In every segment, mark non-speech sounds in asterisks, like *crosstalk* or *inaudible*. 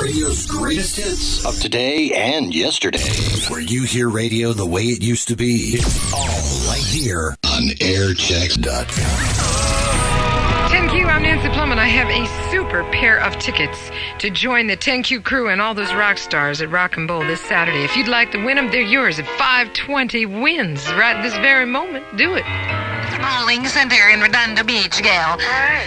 Radio's greatest hits of today and yesterday. Where you hear radio the way it used to be. It's all right here on Airchexx.com. 10Q, I'm Nancy Plum, and I have a super pair of tickets to join the 10Q crew and all those rock stars at Rock and Bowl this Saturday. If you'd like to win them, they're yours at 520 wins right this very moment. Do it. Bowling Center in Redondo Beach, Gal.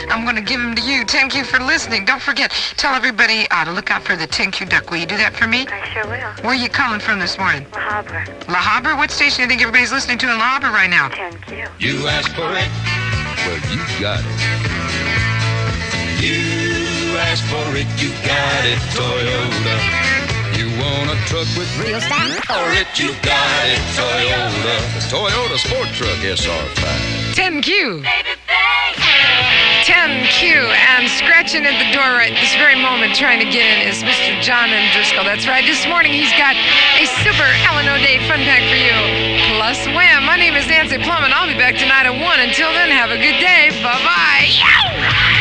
I'm going to give them to you. 10Q for listening. Don't forget, tell everybody uh, to look out for the 10Q duck. Will you do that for me? I sure will. Where are you calling from this morning? La Habra. La Habra? What station do you think everybody's listening to in La Habra right now? 10Q. You asked for it, well, you got it. You ask for it, you got it, Toyota. You want a truck with real style? For it, you got it, Toyota. The Toyota Sport Truck SR5. 10Q. 10Q. And scratching at the door right this very moment trying to get in is Mr. John M. Driscoll. That's right. This morning he's got a super Eleanor Day fun pack for you. Plus wham. My name is Nancy Plum and I'll be back tonight at 1. Until then, have a good day. Bye-bye.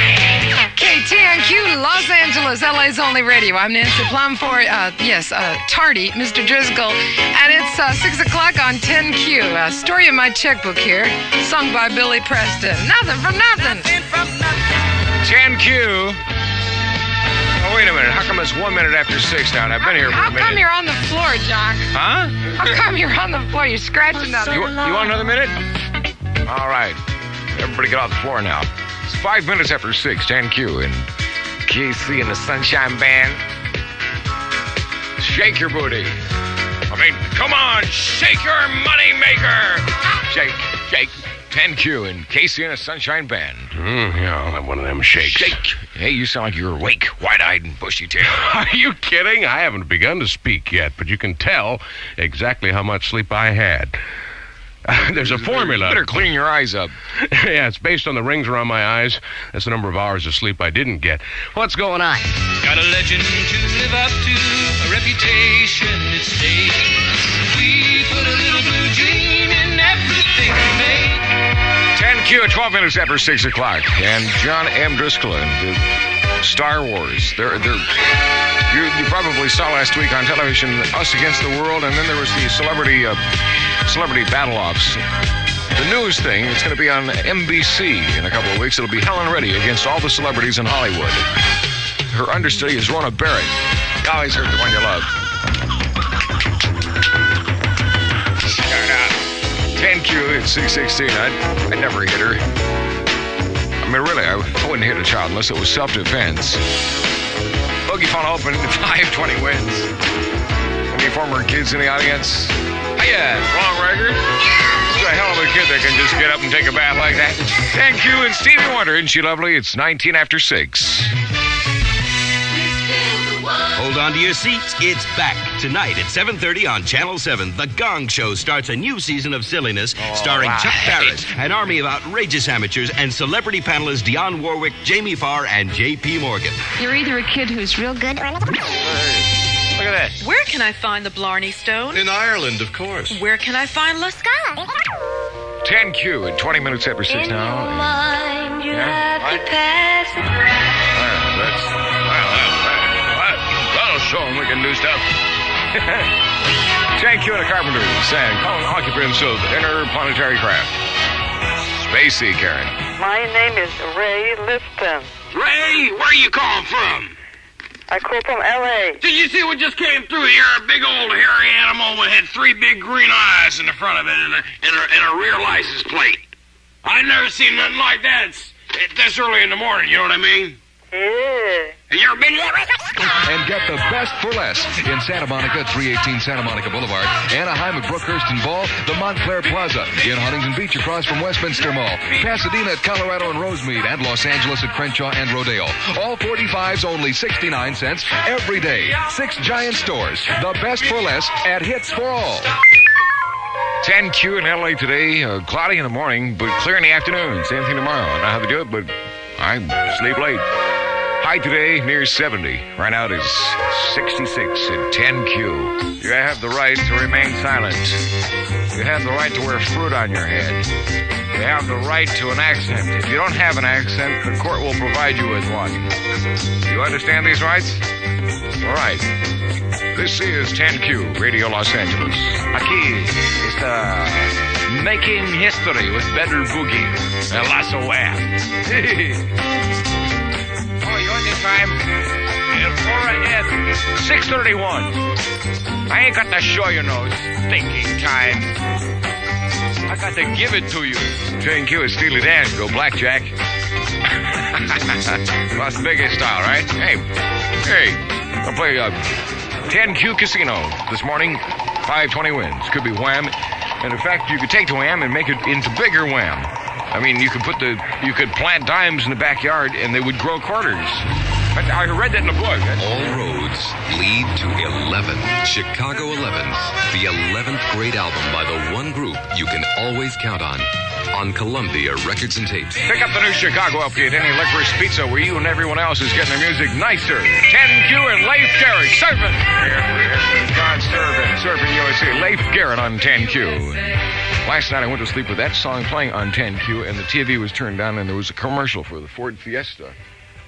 KTNQ Los Angeles, LA's only radio. I'm Nancy Plum for, uh, yes, uh, Tardy, Mr. Driscoll. And it's uh, 6 o'clock on 10Q. Uh, story of my checkbook here, sung by Billy Preston. Nothing from nothing. 10Q. Oh, wait a minute. How come it's one minute after six now? And I've been here for How a minute. come you're on the floor, Jock? Huh? How come you're on the floor? You're scratching up. You, you want another minute? All right. Everybody get off the floor now. It's five minutes after six. 10Q and KC and the Sunshine Band. Shake your booty. I mean, come on, shake your money maker. Shake, shake. 10Q and KC and the Sunshine Band. Mm, yeah, I'll have one of them shakes. Shake. Hey, you sound like you're awake, wide-eyed and bushy-tailed. *laughs* Are you kidding? I haven't begun to speak yet, but you can tell exactly how much sleep I had. *laughs* There's a formula. Better clean your eyes up. *laughs* yeah, it's based on the rings around my eyes. That's the number of hours of sleep I didn't get. What's going on? Got a legend to live up to, a reputation at stake. We put a little blue dream in everything we make. 10Q at 12 minutes after 6 o'clock. And John M. Driscoll and Star Wars. They're, they're, you, you probably saw last week on television Us Against the World, and then there was the celebrity uh, celebrity battle offs. The news thing, it's going to be on NBC in a couple of weeks. It'll be Helen Reddy against all the celebrities in Hollywood. Her understudy is Rona Barrett. You always heard the one you love. Shut up. 10Q at 616. I'd, I'd never hit her. I mean, really, I, I wouldn't hit a child unless it was self-defense. Boogie Fun Open, *laughs* 520 wins. Any former kids in the audience? Oh, Hiya, wrong record? He's a hell of a kid that can just get up and take a bath like that. Thank you, and Stevie Wonder. Isn't she lovely? It's 19 after 6. Hold on to your seats. It's back tonight at 7:30 on Channel 7. The Gong Show starts a new season of silliness oh, starring Chuck Barris, an army of outrageous amateurs, and celebrity panelists Dionne Warwick, Jamie Farr, and Jaye P. Morgan. You're either a kid who's real good or Look at that. Where can I find the Blarney Stone? In Ireland, of course. Where can I find La Sky? 10Q at 20 minutes after 6 now. Mind you Yeah, have to pass it. Well, that's, well, that, that, that'll show them we can do stuff. *laughs* Thank you, the Carpenters and calling occupants of interplanetary craft. Spacey, Karen. My name is Ray Lipton. Ray, where are you calling from? I call from L.A. Did you see what just came through here? A big old hairy animal that had three big green eyes in the front of it and a, and a, and a rear license plate. I never seen nothing like that. It's, it, this early in the morning, you know what I mean? Yeah. Have you ever been And get the best for less in Santa Monica, 318 Santa Monica Boulevard, Anaheim at Brookhurst and Ball, the Montclair Plaza, in Huntington Beach across from Westminster Mall, Pasadena at Colorado and Rosemead, and Los Angeles at Crenshaw and Rodeo. All 45s only 69 cents every day. Six giant stores. The best for less at Hits for All. 10Q in LA today. Uh, cloudy in the morning, but clear in the afternoon. Same thing tomorrow. I don't know how to do it, but I sleep late. High today near 70. Right now it is 66 at 10Q. You have the right to remain silent. You have the right to wear fruit on your head. You have the right to an accent. If you don't have an accent, the court will provide you with one. You understand these rights? All right. This is 10Q Radio Los Angeles. Aquí está making history with Better Boogie and lots *laughs* time? Four ahead. 631. I ain't got to show you no stinking time. I got to give it to you. 10Q is Steely Dan. Go blackjack. *laughs* Las Vegas style, right? Hey, hey, I'll play uh, 10Q Casino this morning. 520 wins. Could be wham. And in fact, you could take the wham and make it into bigger wham. I mean, you could put the, you could plant dimes in the backyard and they would grow quarters. I, I read that in a book. All roads lead to 11. Chicago 11s, the 11th great album by the one group you can always count on. On Columbia Records and Tapes. Pick up the new Chicago LP at any licorice pizza where you and everyone else is getting their music nicer. 10Q and Leif Garrett surfing. John Surfing, Surfing USA. Leif Garrett on 10Q. Last night I went to sleep with that song playing on 10Q and the TV was turned down and there was a commercial for the Ford Fiesta.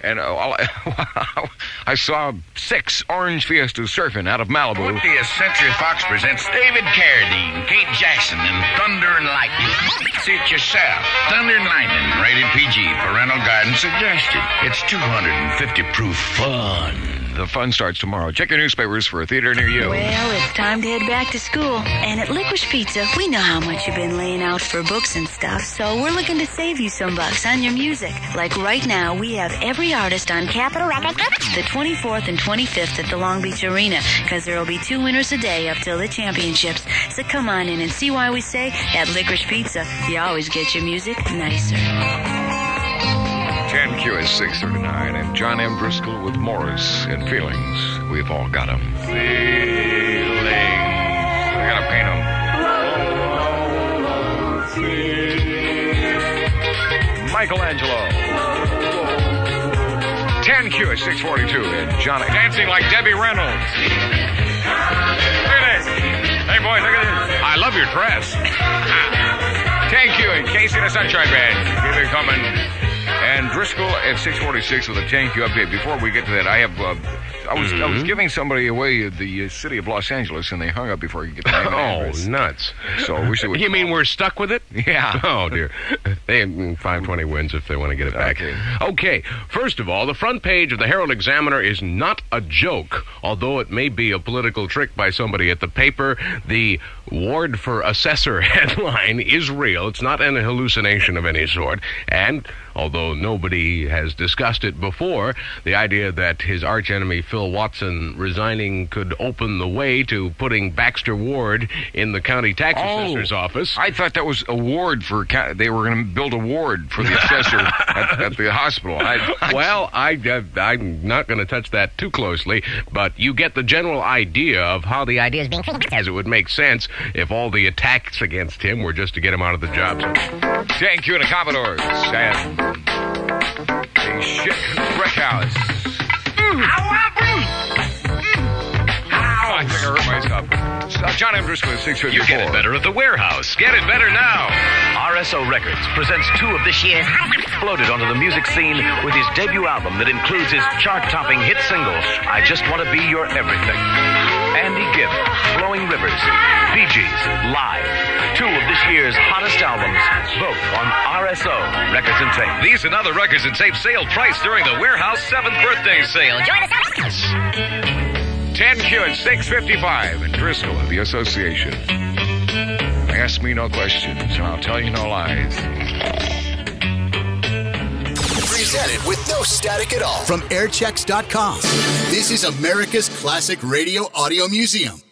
And uh, *laughs* I saw six orange Fiestas surfing out of Malibu. 20th Century Fox presents David Carradine, Kate Jackson, and Thunder and Lightning. See it yourself. Thunder and Lightning, rated PG, parental guidance suggested. It's 250 proof fun. The fun starts tomorrow. Check your newspapers for a theater near you. Well, it's time to head back to school. And at Licorice Pizza, we know how much you've been laying out for books and stuff, so we're looking to save you some bucks on your music. Like right now, we have every artist on Capitol Records the 24th and 25th at the Long Beach Arena, because there will be two winners a day up till the championships. So come on in and see why we say at Licorice Pizza, you always get your music nicer. 10Q is 639, and John M. Driscoll with Morris and Feelings. We've all got them. Feelings. I gotta paint them. Michelangelo. 10Q is 642, and John dancing like Debbie Reynolds. Look at this. Hey, boys, look at this. I love your dress. 10Q and KC the Sunshine Band. Keep it coming. And Driscoll at 646 with a 10Q update. Before we get to that, I have. Uh, I was I was giving somebody away the uh, city of Los Angeles, and they hung up before you get the name *laughs* Oh, address. nuts. So I wish it would. You mean we're stuck with it? Yeah. *laughs* Oh, dear. They have 520 wins if they want to get it back. Okay. Okay, first of all, the front page of the Herald Examiner is not a joke, although it may be a political trick by somebody at the paper. The Ward for Assessor *laughs* headline is real. It's not an hallucination of any sort. And although nobody has discussed it before, the idea that his archenemy Phil Watson resigning could open the way to putting Baxter Ward in the county tax assessor's office. Oh, I thought that was a ward for. They were going to build a ward for the assessor *laughs* at, at the hospital. I, I, well, I, uh, I'm not going to touch that too closely, but you get the general idea of how the idea is being as it would make sense if all the attacks against him were just to get him out of the job. Thank you to Commodores and the shit brick house. Oh, I think I hurt myself. So, John M. Driscoll, 654. You get it better at the Wherehouse. Get it better now. RSO Records presents two of this year's floated onto the music scene with his debut album that includes his chart-topping hit single, I Just Want to Be Your Everything. Andy Gibb, Flowing Rivers, Bee Gees, Live. Two of this year's hottest albums, both on RSO Records and Tape. These and other records and tape sale price during the Wherehouse 7th birthday sale. Join us at 10Q at 655 and Driscoll of the Association. Ask me no questions, and I'll tell you no lies. Presented with no static at all from Airchexx.com. This is America's Classic Radio Audio Museum.